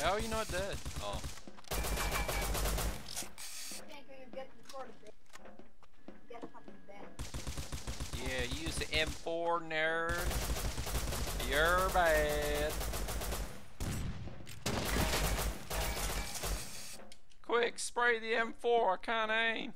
Oh, How are you not dead? Oh. Yeah, use the M4 nerd. You're bad. Quick, spray the M4, I can't aim.